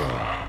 Castle.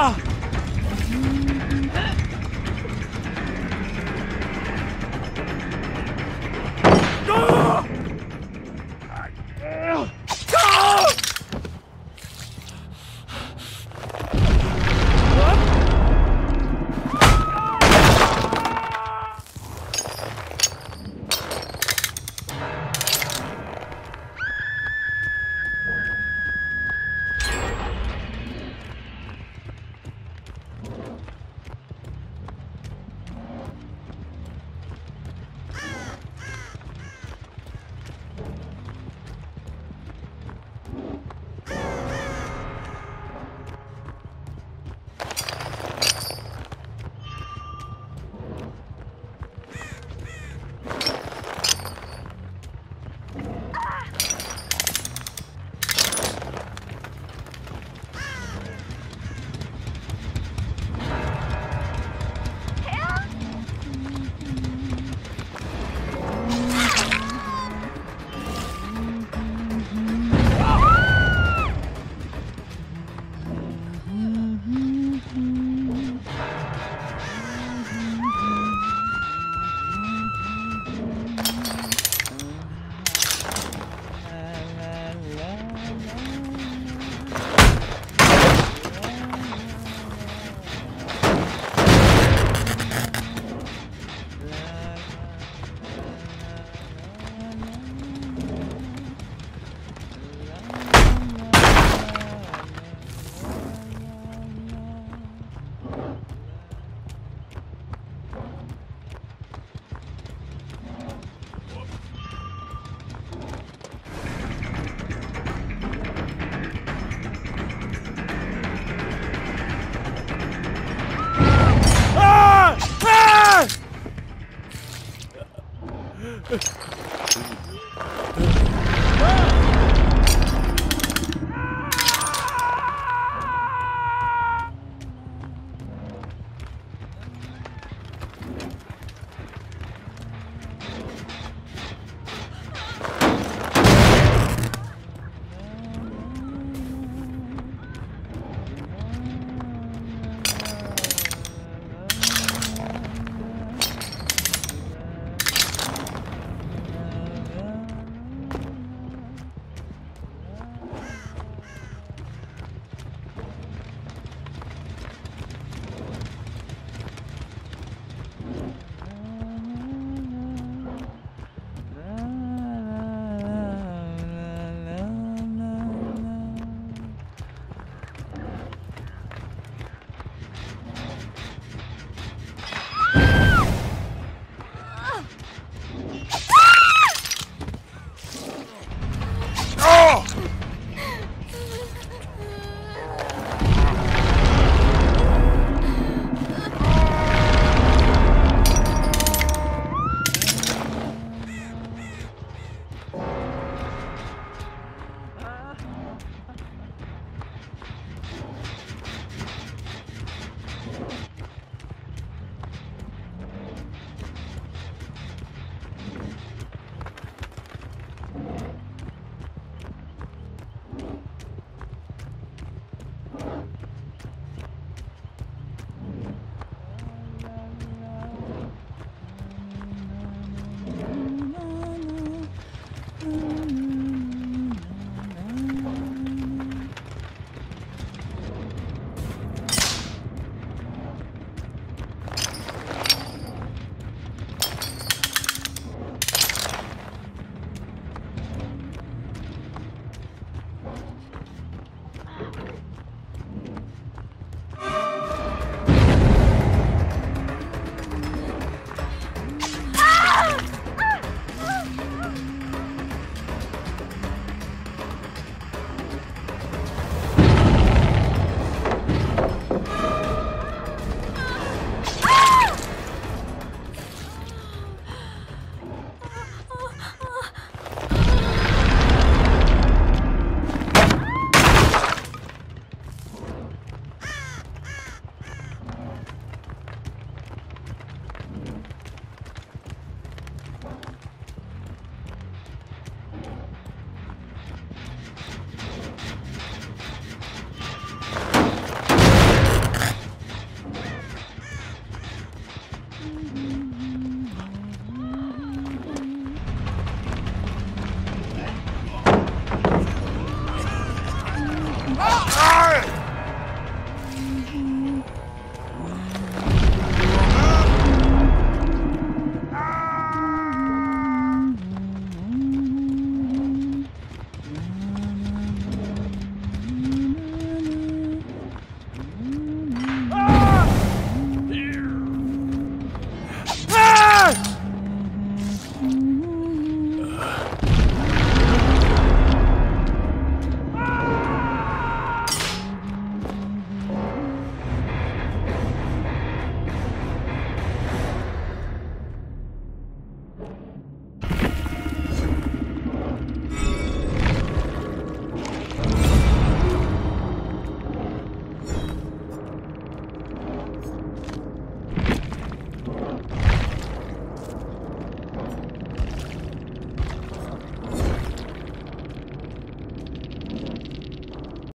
Ah!